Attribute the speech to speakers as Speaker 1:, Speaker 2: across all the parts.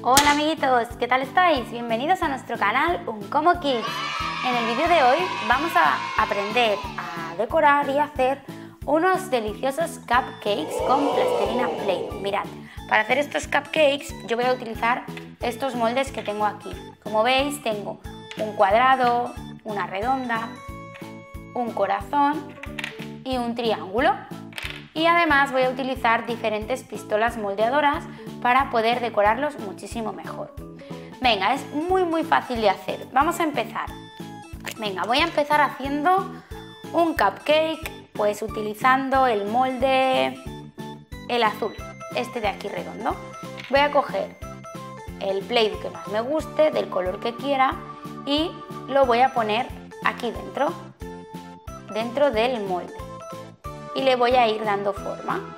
Speaker 1: Hola amiguitos, ¿qué tal estáis? Bienvenidos a nuestro canal Un Como Kids. En el vídeo de hoy vamos a aprender a decorar y hacer unos deliciosos cupcakes con plastilina play. Mirad, para hacer estos cupcakes yo voy a utilizar estos moldes que tengo aquí. Como veis tengo un cuadrado, una redonda, un corazón y un triángulo. Y además voy a utilizar diferentes pistolas moldeadoras para poder decorarlos muchísimo mejor. Venga, es muy muy fácil de hacer. Vamos a empezar. Venga, voy a empezar haciendo un cupcake, pues utilizando el molde, el azul, este de aquí redondo. Voy a coger el plate que más me guste, del color que quiera, y lo voy a poner aquí dentro, dentro del molde. Y le voy a ir dando forma.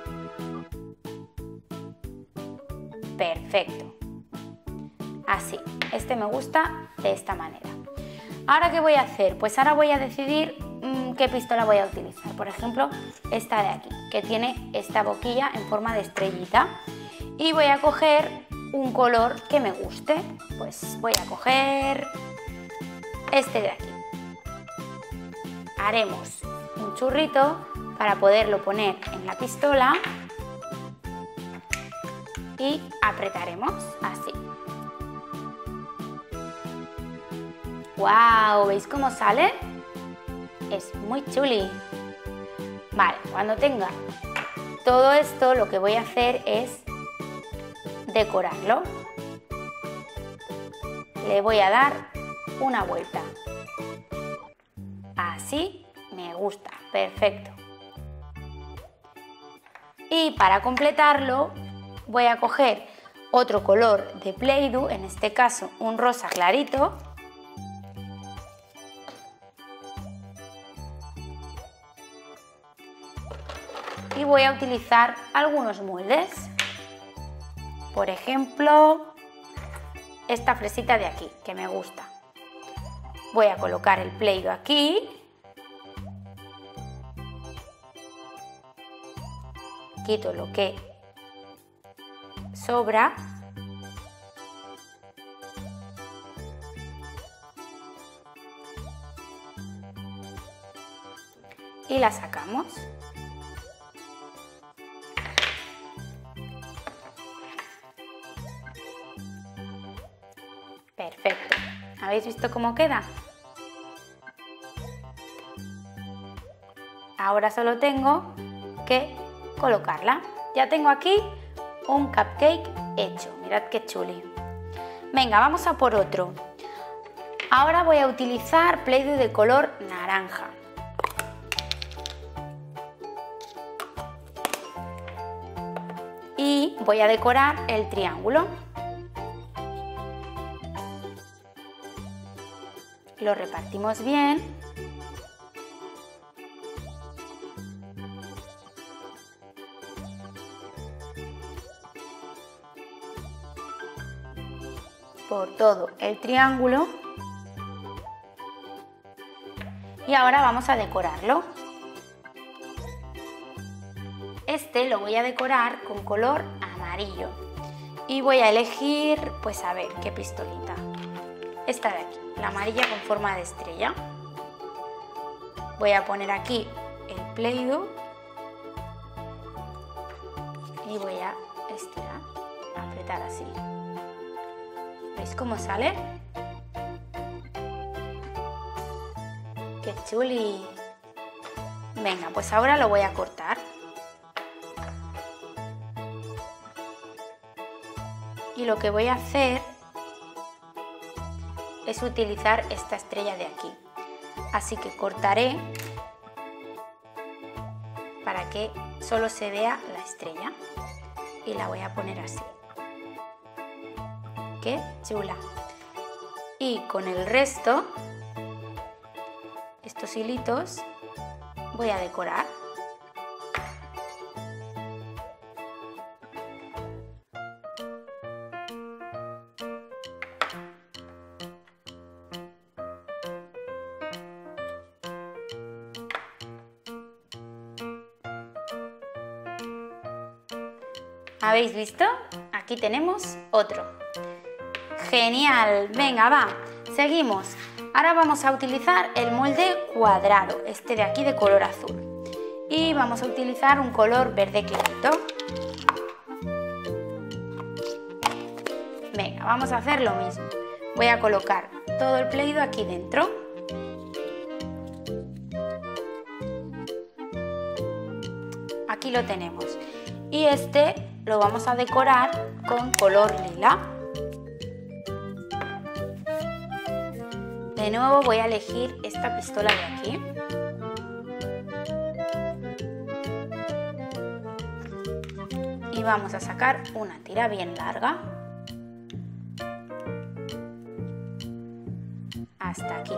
Speaker 1: Perfecto. Así, este me gusta de esta manera. Ahora, ¿qué voy a hacer? Pues ahora voy a decidir mmm, qué pistola voy a utilizar. Por ejemplo, esta de aquí, que tiene esta boquilla en forma de estrellita. Y voy a coger un color que me guste. Pues voy a coger este de aquí. Haremos un churrito para poderlo poner en la pistola y apretaremos así. ¡Wow! ¿Veis cómo sale? Es muy chuli. Vale, cuando tenga todo esto lo que voy a hacer es decorarlo. Le voy a dar una vuelta. Así me gusta, perfecto. Y para completarlo voy a coger otro color de Play-Doh, en este caso un rosa clarito. Y voy a utilizar algunos moldes. Por ejemplo, esta fresita de aquí, que me gusta. Voy a colocar el Play-Doh aquí. Quito lo que sobra. Y la sacamos. Perfecto. ¿Habéis visto cómo queda? Ahora solo tengo que colocarla. Ya tengo aquí un cupcake hecho. Mirad qué chuli. Venga, vamos a por otro. Ahora voy a utilizar Play-Doh de color naranja. Y voy a decorar el triángulo. Lo repartimos bien por todo el triángulo y ahora vamos a decorarlo. Este lo voy a decorar con color amarillo y voy a elegir, pues a ver, qué pistolita. Esta de aquí, la amarilla con forma de estrella. Voy a poner aquí el Play-Doh y voy a estirar, apretar así. ¿Veis cómo sale? ¡Qué chuli! Venga, pues ahora lo voy a cortar. Y lo que voy a hacer es utilizar esta estrella de aquí. Así que cortaré para que solo se vea la estrella. Y la voy a poner así qué chula. Y con el resto, estos hilitos, voy a decorar. ¿Habéis visto? Aquí tenemos otro. Genial, venga, va, seguimos. Ahora vamos a utilizar el molde cuadrado, este de aquí de color azul. Y vamos a utilizar un color verde clarito. Venga, vamos a hacer lo mismo. Voy a colocar todo el pleido aquí dentro. Aquí lo tenemos. Y este lo vamos a decorar con color lila. De nuevo voy a elegir esta pistola de aquí. Y vamos a sacar una tira bien larga. Hasta aquí.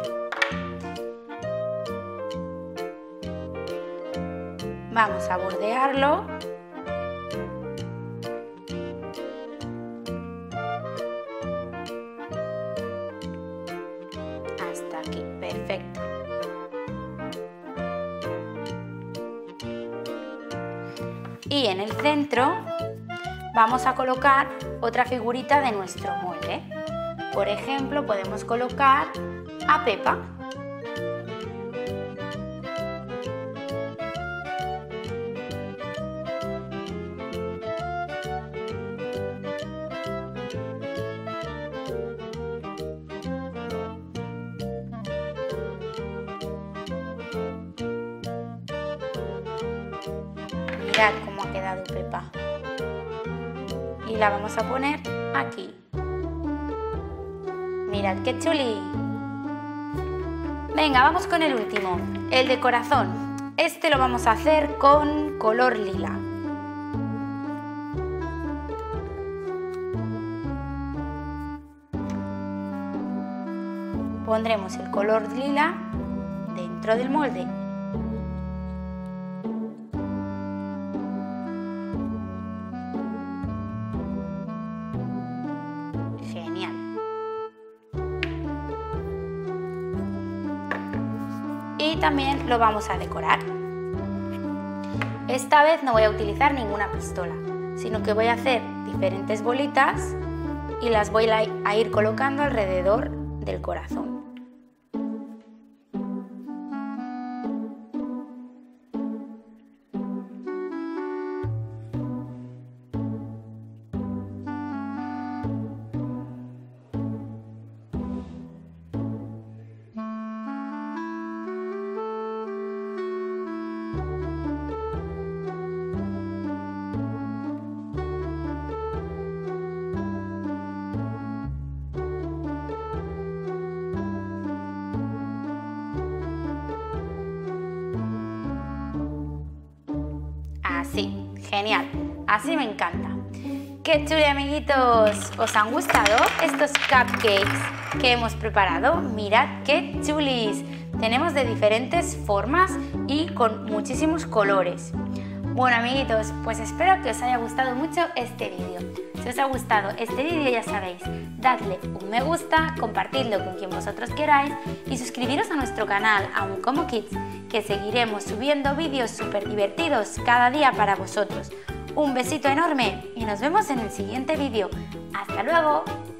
Speaker 1: Vamos a bordearlo Y en el centro vamos a colocar otra figurita de nuestro molde. Por ejemplo, podemos colocar a Pepa. Mirad cómo ha quedado Pepa. Y la vamos a poner aquí. Mirad qué chuli. Venga, vamos con el último, el de corazón. Este lo vamos a hacer con color lila. Pondremos el color lila dentro del molde también lo vamos a decorar. Esta vez no voy a utilizar ninguna pistola, sino que voy a hacer diferentes bolitas y las voy a ir colocando alrededor del corazón. Genial. Así me encanta. ¡Qué chulo, amiguitos! ¿Os han gustado estos cupcakes que hemos preparado? Mirad qué chulis. Tenemos de diferentes formas y con muchísimos colores. Bueno, amiguitos, pues espero que os haya gustado mucho este vídeo. Si os ha gustado este vídeo ya sabéis, dadle un me gusta, compartidlo con quien vosotros queráis y suscribiros a nuestro canal, aún como Kids, que seguiremos subiendo vídeos súper divertidos cada día para vosotros. Un besito enorme y nos vemos en el siguiente vídeo. ¡Hasta luego!